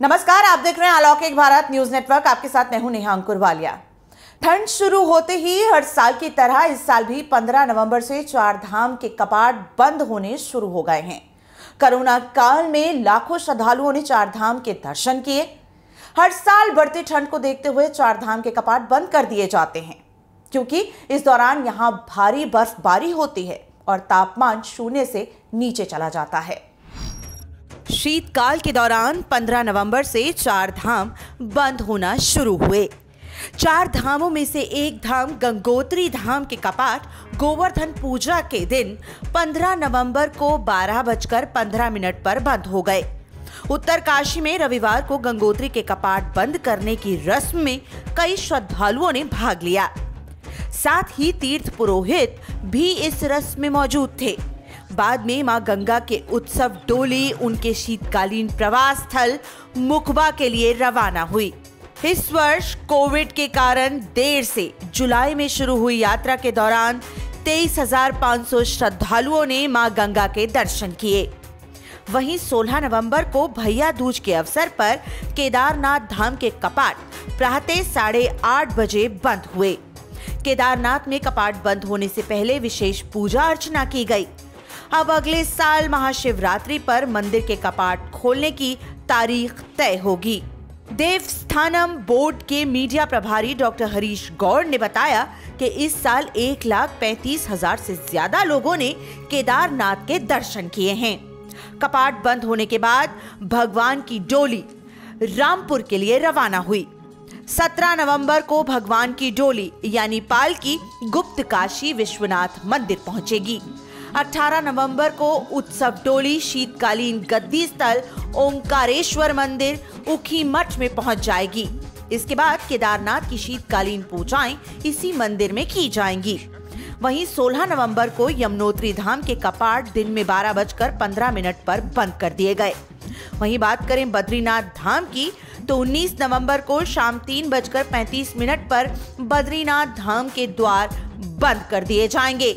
नमस्कार, आप देख रहे हैं अलौकिक भारत न्यूज़ नेटवर्क। आपके साथ मैं हूँ नेहा अंकुर वालिया ठंड शुरू होते ही हर साल की तरह इस साल भी 15 नवंबर से चार धाम के कपाट बंद होने शुरू हो गए हैं। कोरोना काल में लाखों श्रद्धालुओं ने चार धाम के दर्शन किए। हर साल बढ़ती ठंड को देखते हुए चार धाम के कपाट बंद कर दिए जाते हैं, क्योंकि इस दौरान यहाँ भारी बर्फबारी होती है और तापमान शून्य से नीचे चला जाता है। शीतकाल के दौरान 15 नवंबर से चार धाम बंद होना शुरू हुए। चार धामों में से एक धाम गंगोत्री धाम के कपाट गोवर्धन पूजा के दिन 15 नवंबर को बारह बजकर पंद्रह मिनट पर बंद हो गए। उत्तरकाशी में रविवार को गंगोत्री के कपाट बंद करने की रस्म में कई श्रद्धालुओं ने भाग लिया। साथ ही तीर्थ पुरोहित भी इस रस्म में मौजूद थे। बाद में माँ गंगा के उत्सव डोली उनके शीतकालीन प्रवास स्थल मुखबा के लिए रवाना हुई। इस वर्ष कोविड के कारण देर से जुलाई में शुरू हुई यात्रा के दौरान 23,500 श्रद्धालुओं ने माँ गंगा के दर्शन किए। वहीं 16 नवंबर को भैया दूज के अवसर पर केदारनाथ धाम के कपाट प्रातः साढ़े आठ बजे बंद हुए। केदारनाथ में कपाट बंद होने से पहले विशेष पूजा अर्चना की गई। अब अगले साल महाशिवरात्रि पर मंदिर के कपाट खोलने की तारीख तय होगी। देवस्थानम बोर्ड के मीडिया प्रभारी डॉक्टर हरीश गौड़ ने बताया कि इस साल एक लाख पैंतीस हज़ार से ज़्यादा लोगों ने केदारनाथ के दर्शन किए हैं। कपाट बंद होने के बाद भगवान की डोली रामपुर के लिए रवाना हुई। 17 नवंबर को भगवान की डोली यानी पालकी गुप्त काशी विश्वनाथ मंदिर पहुंचेगी। 18 नवंबर को उत्सव टोली शीतकालीन गद्दी स्थल ओंकारेश्वर मंदिर उखी मठ में पहुँच जाएगी। इसके बाद केदारनाथ की शीतकालीन पूजाएँ इसी मंदिर में की जाएँगी। वहीं 16 नवंबर को यमुनोत्री धाम के कपाट दिन में बारह बजकर पंद्रह मिनट पर बंद कर दिए गए। वहीं बात करें बद्रीनाथ धाम की तो 19 नवंबर को शाम तीन बजकर पैंतीस मिनट पर बद्रीनाथ धाम के द्वार बंद कर दिए जाएँगे।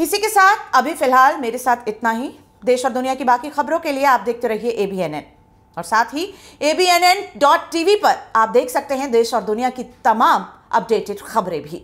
इसी के साथ अभी फ़िलहाल मेरे साथ इतना ही। देश और दुनिया की बाकी खबरों के लिए आप देखते रहिए एबीएनएन और साथ ही एबीएनएन डॉट टीवी पर आप देख सकते हैं देश और दुनिया की तमाम अपडेटेड खबरें भी।